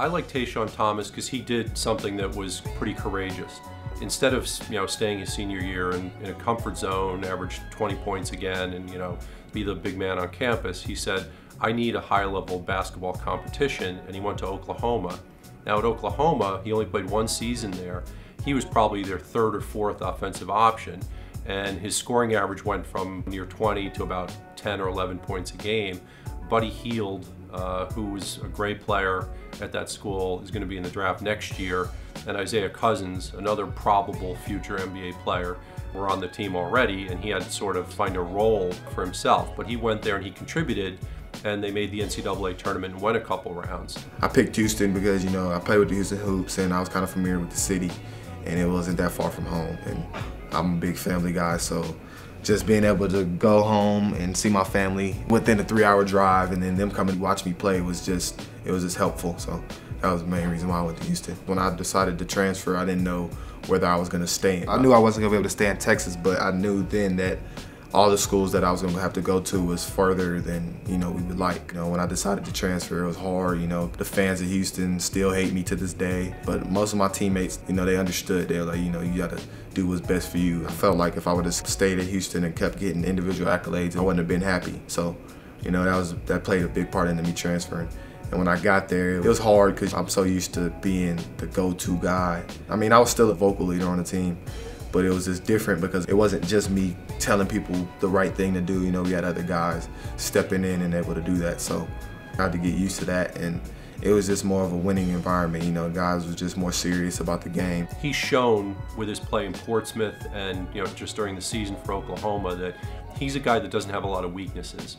I like TaShawn Thomas because he did something that was pretty courageous. Instead of you know staying his senior year in, in a comfort zone, average 20 points again, and you know be the big man on campus, he said, "I need a high-level basketball competition," and he went to Oklahoma. Now at Oklahoma, he only played one season there. He was probably their third or fourth offensive option, and his scoring average went from near 20 to about 10 or 11 points a game. Buddy Hield, uh, who was a great player at that school, is going to be in the draft next year, and Isaiah Cousins, another probable future NBA player, were on the team already, and he had to sort of find a role for himself. But he went there and he contributed, and they made the NCAA tournament and went a couple rounds. I picked Houston because, you know, I played with the Houston Hoops, and I was kind of familiar with the city, and it wasn't that far from home. And I'm a big family guy, so just being able to go home and see my family within a three hour drive and then them coming to watch me play was just, it was just helpful. So that was the main reason why I went to Houston. When I decided to transfer, I didn't know whether I was gonna stay. I knew I wasn't gonna be able to stay in Texas, but I knew then that all the schools that I was gonna have to go to was further than you know we would like. You know, when I decided to transfer, it was hard. You know, the fans of Houston still hate me to this day, but most of my teammates, you know, they understood. They were like, you know, you gotta do what's best for you. I felt like if I would have stayed at Houston and kept getting individual accolades, I wouldn't have been happy. So, you know, that was that played a big part into me transferring. And when I got there, it was hard because I'm so used to being the go-to guy. I mean, I was still a vocal leader on the team, but it was just different because it wasn't just me telling people the right thing to do. You know, we had other guys stepping in and able to do that. So I had to get used to that. And it was just more of a winning environment. You know, guys was just more serious about the game. He's shown with his play in Portsmouth and, you know, just during the season for Oklahoma that he's a guy that doesn't have a lot of weaknesses.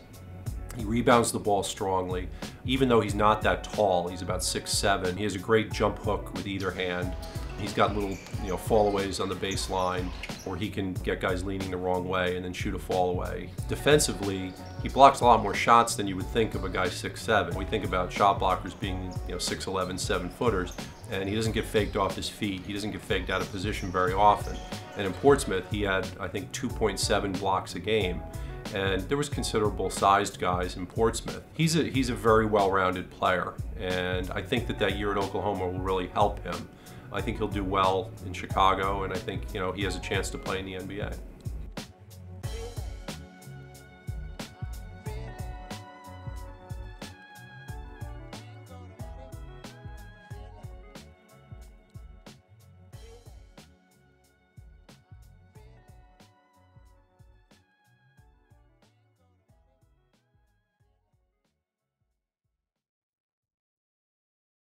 He rebounds the ball strongly. Even though he's not that tall, he's about six seven. he has a great jump hook with either hand. He's got little, you know, fallaways on the baseline where he can get guys leaning the wrong way and then shoot a fallaway. Defensively, he blocks a lot more shots than you would think of a guy six seven. We think about shot blockers being, you know, 6'11", seven footers, and he doesn't get faked off his feet. He doesn't get faked out of position very often. And in Portsmouth, he had, I think, 2.7 blocks a game and there was considerable sized guys in Portsmouth. He's a, he's a very well-rounded player, and I think that that year at Oklahoma will really help him. I think he'll do well in Chicago, and I think you know he has a chance to play in the NBA.